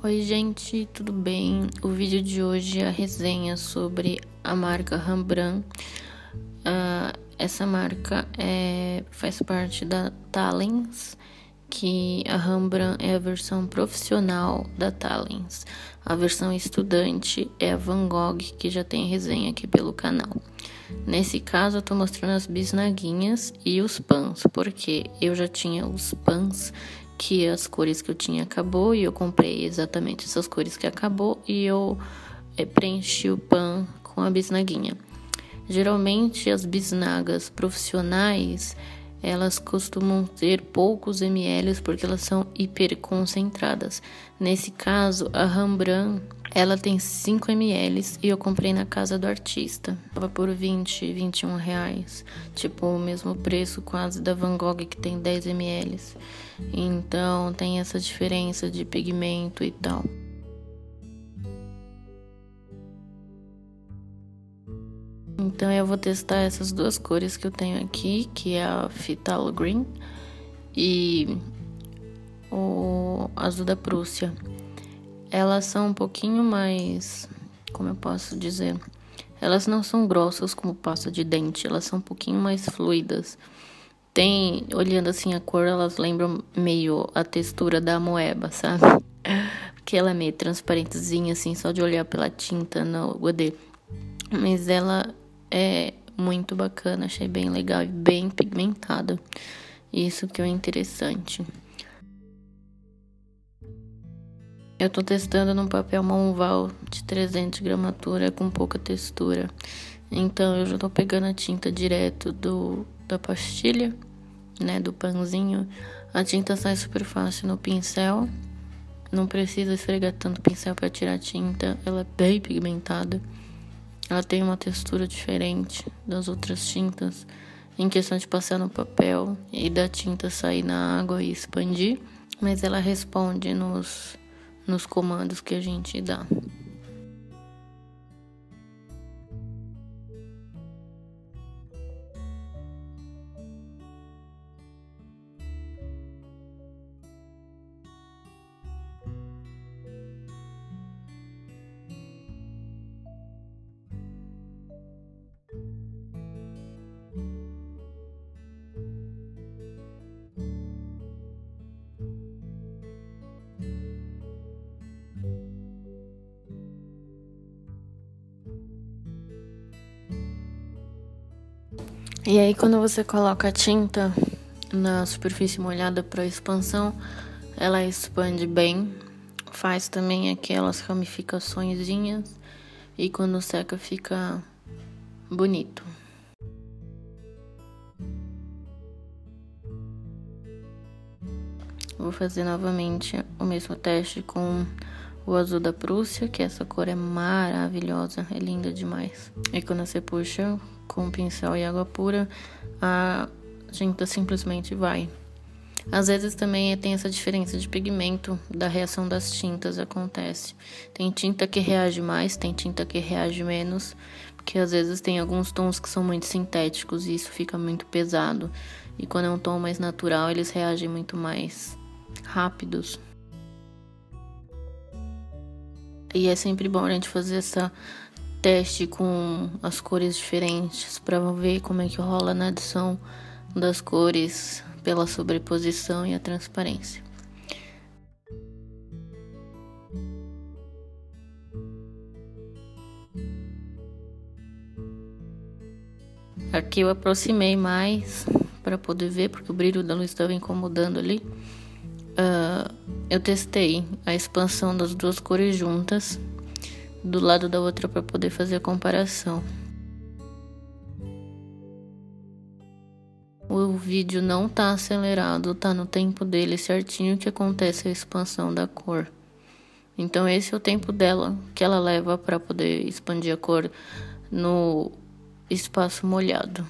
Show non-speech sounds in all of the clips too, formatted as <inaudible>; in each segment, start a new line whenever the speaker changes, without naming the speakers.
Oi, gente, tudo bem? O vídeo de hoje é a resenha sobre a marca Rembrandt. Uh, essa marca é, faz parte da Talens, que a Rembrandt é a versão profissional da Talens. A versão estudante é a Van Gogh, que já tem resenha aqui pelo canal. Nesse caso, eu tô mostrando as bisnaguinhas e os pans, porque eu já tinha os pans que as cores que eu tinha acabou e eu comprei exatamente essas cores que acabou e eu é, preenchi o pan com a bisnaguinha. Geralmente as bisnagas profissionais elas costumam ter poucos ml porque elas são hiperconcentradas. Nesse caso, a Rembrandt ela tem 5 ml e eu comprei na casa do artista. Tava por 20, 21 reais. Tipo, o mesmo preço quase da Van Gogh que tem 10 ml. Então tem essa diferença de pigmento e tal. Então eu vou testar essas duas cores que eu tenho aqui, que é a Phthalo Green e o azul da Prússia elas são um pouquinho mais, como eu posso dizer, elas não são grossas como pasta de dente, elas são um pouquinho mais fluidas. Tem, olhando assim a cor, elas lembram meio a textura da moeba, sabe? <laughs> Porque ela é meio transparentezinha, assim, só de olhar pela tinta no UD. Mas ela é muito bacana, achei bem legal e bem pigmentada. Isso que é interessante. Eu tô testando num papel Monval de 300 de gramatura com pouca textura. Então eu já tô pegando a tinta direto do da pastilha, né, do panzinho. A tinta sai super fácil no pincel. Não precisa esfregar tanto o pincel para tirar a tinta. Ela é bem pigmentada. Ela tem uma textura diferente das outras tintas em questão de passar no papel e da tinta sair na água e expandir, mas ela responde nos nos comandos que a gente dá. E aí, quando você coloca a tinta na superfície molhada para expansão, ela expande bem, faz também aquelas ramificações e quando seca fica bonito. Vou fazer novamente o mesmo teste com o azul da Prússia, que essa cor é maravilhosa, é linda demais. E quando você puxa com pincel e água pura, a tinta simplesmente vai. Às vezes também tem essa diferença de pigmento da reação das tintas acontece. Tem tinta que reage mais, tem tinta que reage menos, porque às vezes tem alguns tons que são muito sintéticos e isso fica muito pesado. E quando é um tom mais natural, eles reagem muito mais rápidos. E é sempre bom a gente fazer essa teste com as cores diferentes para ver como é que rola na adição das cores pela sobreposição e a transparência. Aqui eu aproximei mais para poder ver, porque o brilho da luz estava incomodando ali. Uh, eu testei a expansão das duas cores juntas do lado da outra para poder fazer a comparação. O vídeo não tá acelerado, tá no tempo dele certinho que acontece a expansão da cor. Então esse é o tempo dela que ela leva para poder expandir a cor no espaço molhado.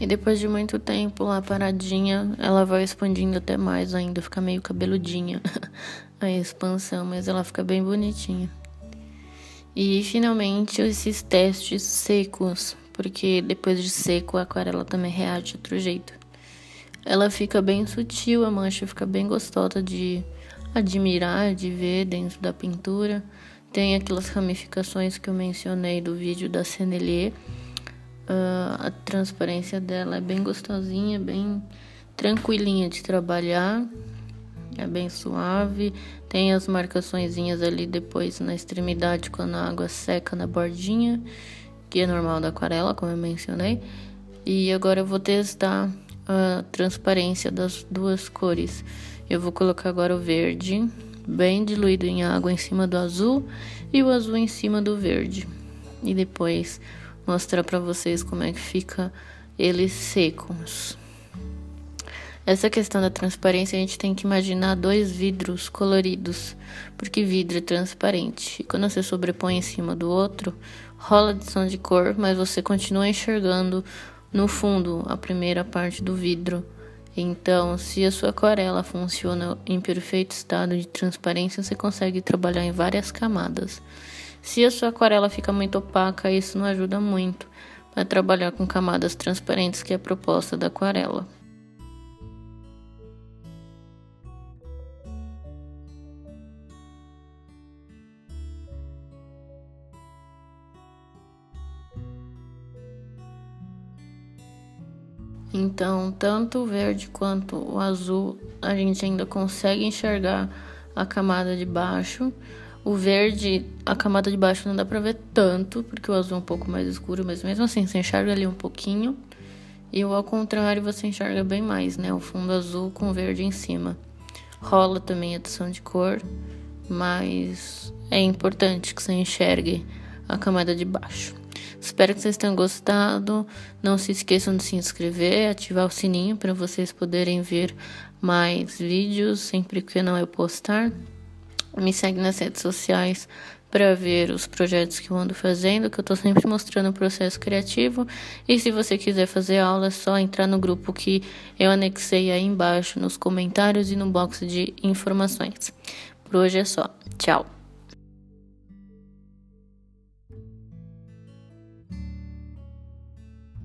E depois de muito tempo lá paradinha, ela vai expandindo até mais ainda, fica meio cabeludinha <laughs> a expansão, mas ela fica bem bonitinha. E finalmente esses testes secos, porque depois de seco a aquarela também reage de outro jeito. Ela fica bem sutil, a mancha fica bem gostosa de admirar, de ver dentro da pintura. Tem aquelas ramificações que eu mencionei do vídeo da Senelier Uh, a transparência dela é bem gostosinha, bem tranquilinha de trabalhar. É bem suave. Tem as marcaçõezinhas ali depois na extremidade quando a água seca na bordinha, que é normal da aquarela, como eu mencionei. E agora eu vou testar a transparência das duas cores. Eu vou colocar agora o verde, bem diluído em água em cima do azul e o azul em cima do verde. E depois mostrar para vocês como é que fica eles secos. Essa questão da transparência a gente tem que imaginar dois vidros coloridos, porque vidro é transparente. E quando você sobrepõe em cima do outro, rola adição de cor, mas você continua enxergando no fundo a primeira parte do vidro. Então, se a sua aquarela funciona em perfeito estado de transparência, você consegue trabalhar em várias camadas. Se a sua aquarela fica muito opaca, isso não ajuda muito para trabalhar com camadas transparentes, que é a proposta da aquarela. Então, tanto o verde quanto o azul, a gente ainda consegue enxergar a camada de baixo. O verde, a camada de baixo não dá pra ver tanto, porque o azul é um pouco mais escuro, mas mesmo assim você enxerga ali um pouquinho. E o ao contrário você enxerga bem mais, né? O fundo azul com verde em cima. Rola também adição de cor, mas é importante que você enxergue a camada de baixo. Espero que vocês tenham gostado. Não se esqueçam de se inscrever, ativar o sininho para vocês poderem ver mais vídeos sempre que não eu postar. Me segue nas redes sociais para ver os projetos que eu ando fazendo, que eu estou sempre mostrando o processo criativo. E se você quiser fazer aula, é só entrar no grupo que eu anexei aí embaixo nos comentários e no box de informações. Por hoje é só. Tchau!